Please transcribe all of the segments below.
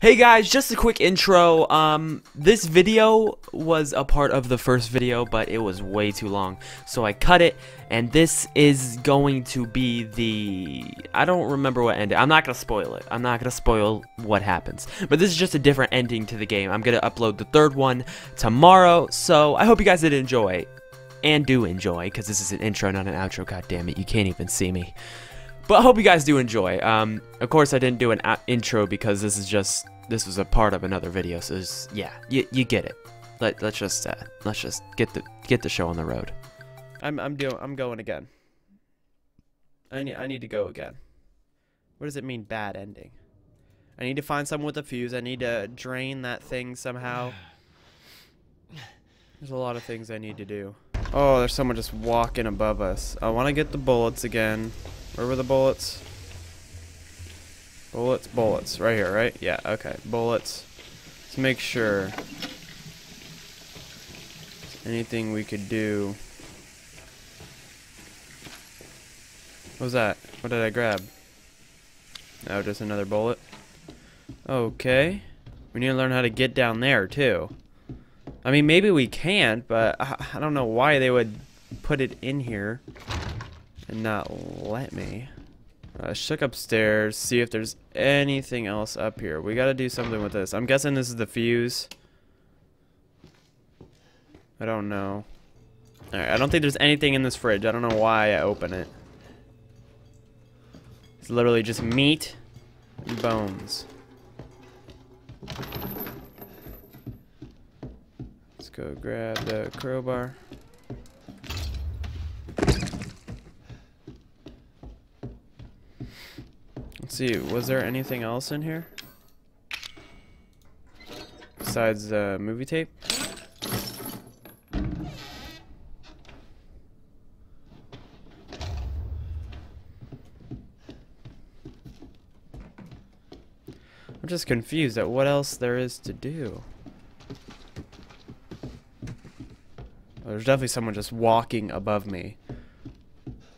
Hey guys, just a quick intro. Um, this video was a part of the first video, but it was way too long, so I cut it. And this is going to be the I don't remember what ended. I'm not gonna spoil it. I'm not gonna spoil what happens. But this is just a different ending to the game. I'm gonna upload the third one tomorrow, so I hope you guys did enjoy and do enjoy, because this is an intro, not an outro. God damn it, you can't even see me. But I hope you guys do enjoy. Um, of course, I didn't do an intro because this is just this was a part of another video. So yeah, you, you get it. Let let's just uh, let's just get the get the show on the road. I'm I'm doing I'm going again. I need I need to go again. What does it mean bad ending? I need to find someone with a fuse. I need to drain that thing somehow. There's a lot of things I need to do. Oh, there's someone just walking above us. I want to get the bullets again. Where were the bullets? Bullets, bullets. Right here, right? Yeah, okay. Bullets. Let's make sure. Anything we could do. What was that? What did I grab? Oh, just another bullet. Okay. We need to learn how to get down there, too. I mean, maybe we can't, but I, I don't know why they would put it in here and not let me. Uh, check upstairs, see if there's anything else up here. We gotta do something with this. I'm guessing this is the fuse. I don't know. Alright, I don't think there's anything in this fridge. I don't know why I open it. It's literally just meat and bones. Let's go grab the crowbar. See, was there anything else in here? Besides the movie tape? I'm just confused at what else there is to do. there's definitely someone just walking above me.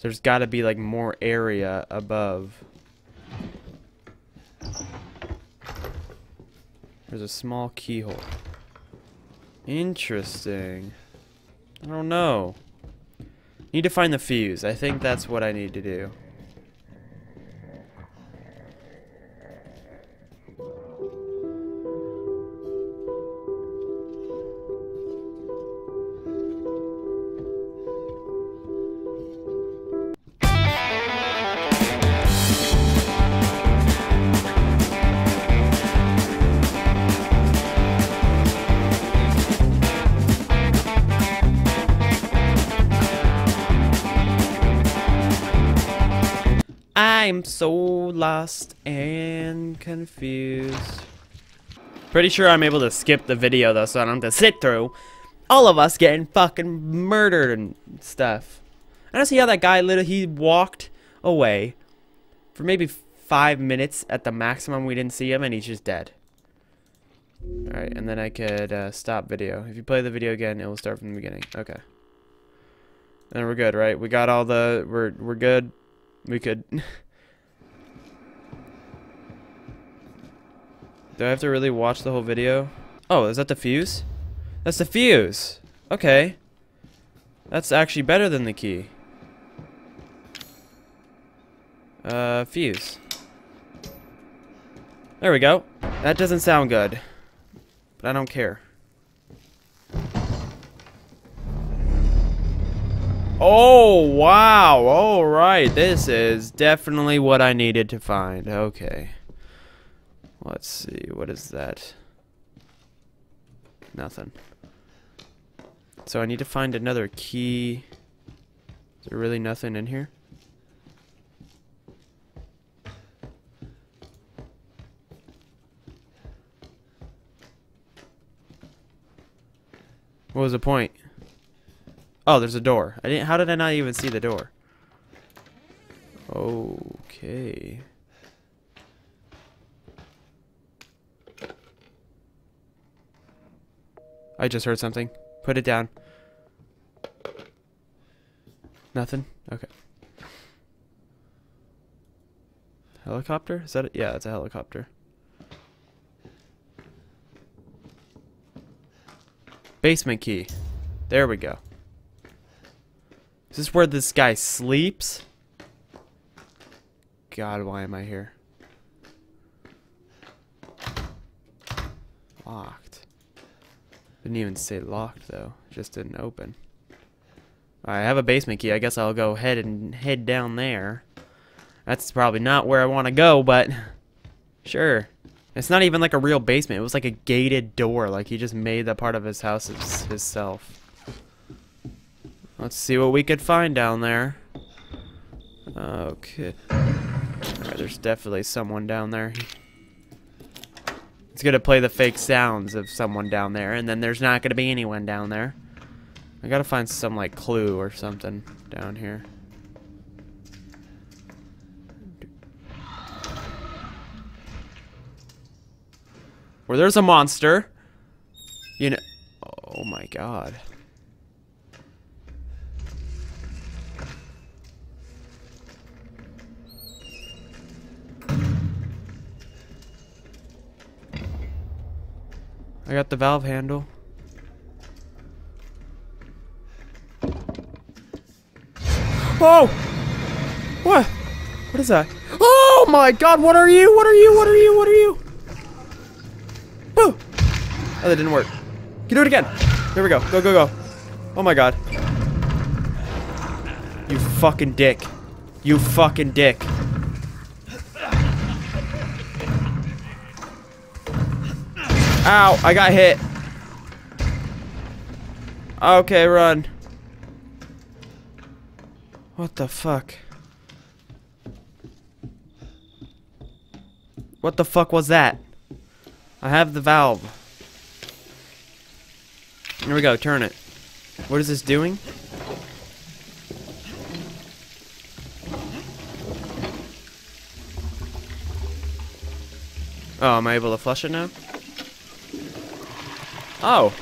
There's got to be like more area above. There's a small keyhole. Interesting. I don't know. Need to find the fuse. I think that's what I need to do. I'm so lost and confused. Pretty sure I'm able to skip the video though, so I don't have to sit through all of us getting fucking murdered and stuff. I don't see how that guy literally he walked away for maybe five minutes at the maximum. We didn't see him, and he's just dead. All right, and then I could uh, stop video. If you play the video again, it will start from the beginning. Okay. And we're good, right? We got all the we're we're good. We could. Do I have to really watch the whole video? Oh, is that the fuse? That's the fuse. Okay. That's actually better than the key. Uh, fuse. There we go. That doesn't sound good. But I don't care. Oh, wow. All right. This is definitely what I needed to find. Okay. Let's see, what is that? Nothing. So I need to find another key. Is there really nothing in here? What was the point? Oh, there's a door. I didn't how did I not even see the door? Okay. I just heard something. Put it down. Nothing? Okay. Helicopter? Is that it? Yeah, it's a helicopter. Basement key. There we go. Is this where this guy sleeps? God, why am I here? Locked. Didn't even say locked though. Just didn't open. I have a basement key. I guess I'll go ahead and head down there. That's probably not where I want to go, but sure. It's not even like a real basement. It was like a gated door. Like he just made that part of his house his, himself. Let's see what we could find down there. Okay. Alright, there's definitely someone down there. It's gonna play the fake sounds of someone down there, and then there's not gonna be anyone down there. I gotta find some, like, clue or something down here. Where there's a monster. You know... Oh my god. I got the valve handle. Oh! What? What is that? Oh my god, what are you? What are you? What are you? What are you? Oh! Oh, that didn't work. Can do it again. Here we go. Go, go, go. Oh my god. You fucking dick. You fucking dick. Ow, I got hit. Okay, run. What the fuck? What the fuck was that? I have the valve. Here we go, turn it. What is this doing? Oh, am I able to flush it now? Oh.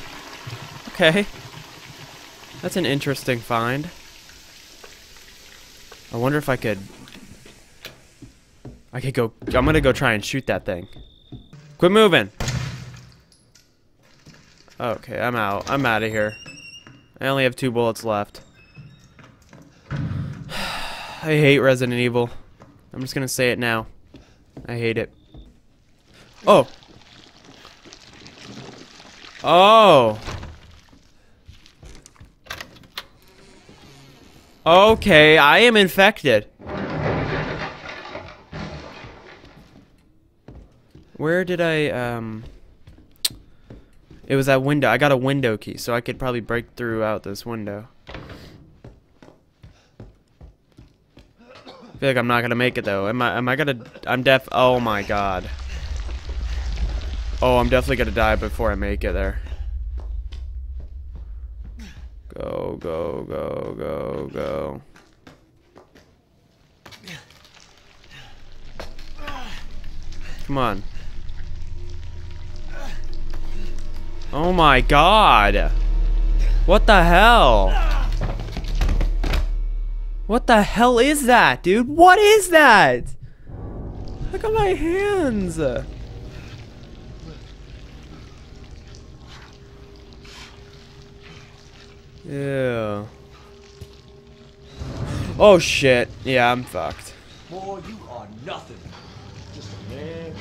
Okay. That's an interesting find. I wonder if I could... I could go... I'm gonna go try and shoot that thing. Quit moving! Okay, I'm out. I'm out of here. I only have two bullets left. I hate Resident Evil. I'm just gonna say it now. I hate it. Oh! Oh. Okay, I am infected. Where did I, um... It was that window. I got a window key, so I could probably break through out this window. I feel like I'm not gonna make it though. Am I? Am I gonna? I'm deaf. Oh my god. Oh, I'm definitely gonna die before I make it there. Go, go, go, go, go. Come on. Oh my god. What the hell? What the hell is that, dude? What is that? Look at my hands. Yeah. Oh shit. Yeah, I'm fucked. Boy, you are nothing. Just a man.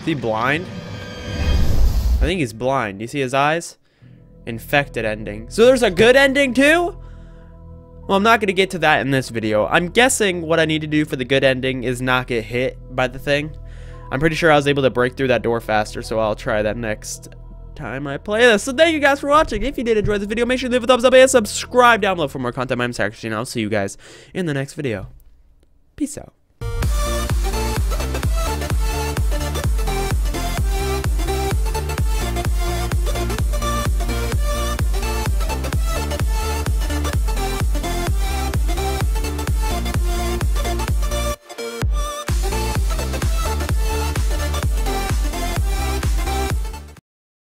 Is he blind? I think he's blind. You see his eyes? Infected ending. So there's a good ending too? Well, I'm not going to get to that in this video. I'm guessing what I need to do for the good ending is not get hit by the thing. I'm pretty sure I was able to break through that door faster, so I'll try that next time I play this. So thank you guys for watching. If you did enjoy this video, make sure to leave a thumbs up and subscribe down below for more content. I'm and I'll see you guys in the next video. Peace out.